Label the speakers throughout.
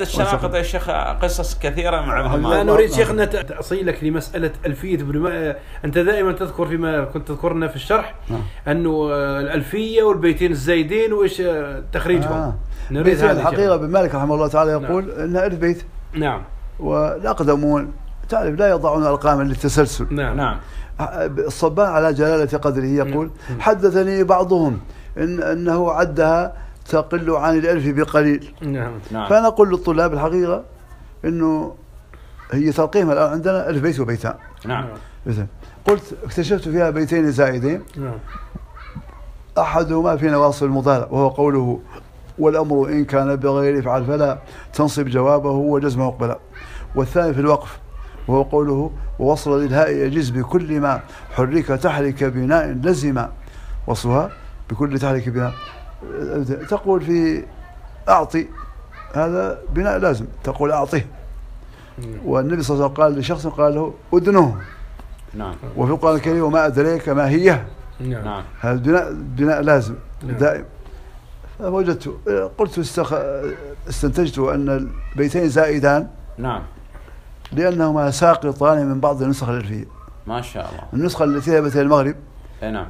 Speaker 1: الشناقطة يا شيخ قصص كثيرة مع العلماء
Speaker 2: لا نريد شيخنا تأصيلك لمسألة ألفية ابن ما... أنت دائما تذكر فيما كنت تذكرنا في الشرح
Speaker 3: نعم.
Speaker 2: أنه الألفية والبيتين الزايدين وإيش تخريجهم.
Speaker 3: آه.
Speaker 2: نريد هذا
Speaker 3: الحقيقة. ابن مالك رحمه الله تعالى يقول أن ألف بيت.
Speaker 2: نعم.
Speaker 3: والأقدمون تعرف لا يضعون أرقاما للتسلسل.
Speaker 2: نعم.
Speaker 1: نعم.
Speaker 3: الصباح على جلالة قدره يقول
Speaker 2: نعم.
Speaker 3: حدثني بعضهم إن أنه عدها تقل عن الألف بقليل.
Speaker 2: نعم.
Speaker 1: نعم.
Speaker 3: فأنا أقول للطلاب الحقيقة أنه هي ترقيمها الآن عندنا ألف بيت وبيتان.
Speaker 1: نعم.
Speaker 3: مثلا قلت اكتشفت فيها بيتين زائدين.
Speaker 2: نعم.
Speaker 3: أحدهما في نواصل المضارع وهو قوله والأمر إن كان بغير افعل فلا تنصب جوابه وجزمه مقبلا والثاني في الوقف وهو قوله ووصل للهاء يجز بكل ما حرك تحرك بناء لزم وصلها بكل تحرك بناء. تقول في أعطي هذا بناء لازم تقول أعطيه. والنبي صلى الله عليه وسلم قال لشخص قال له أدنه
Speaker 1: نعم.
Speaker 3: وفي القرآن الكريم وما أدريك ما هي.
Speaker 2: نعم.
Speaker 1: نعم.
Speaker 3: هذا بناء بناء لازم
Speaker 2: نعم.
Speaker 3: دائم. فوجدت قلت استخ... استنتجت أن البيتين زائدان.
Speaker 1: نعم.
Speaker 3: لأنهما ساقطان من بعض النسخ الألفية.
Speaker 1: ما شاء الله.
Speaker 3: النسخة التي هي بيت المغرب
Speaker 1: نعم.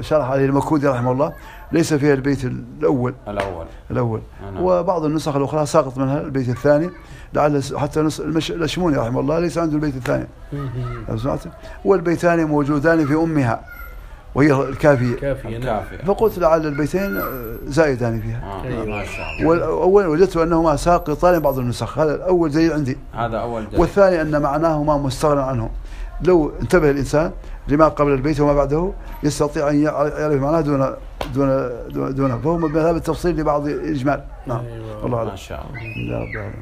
Speaker 3: شرح عليه المكودي رحمه الله. ليس فيها البيت الأول.
Speaker 1: الأول.
Speaker 3: الأول.
Speaker 1: نعم.
Speaker 3: وبعض النسخ الأخرى ساقط منها البيت الثاني. لعل حتى نس... المش... الأشموني رحمه الله ليس عنده البيت الثاني. سمعت؟ والبيتان موجودان في أمها وهي الكافية.
Speaker 2: كافية نعم.
Speaker 1: الكافية.
Speaker 3: فقلت لعل البيتين زائدان فيها.
Speaker 1: آه. ما شاء الله.
Speaker 3: والأول وجدت أنهما ساقطان بعض النسخ. هذا الأول دليل عندي.
Speaker 1: هذا أول دليل.
Speaker 3: والثاني أن معناهما مستغنى عنه. لو انتبه الإنسان لما قبل البيت وما بعده يستطيع أن يعرف معناه دون دون دون, دون فهو من هذا التفصيل لبعض الإجمال. نعم.
Speaker 2: أيوة.
Speaker 3: والله
Speaker 1: ما شاء الله.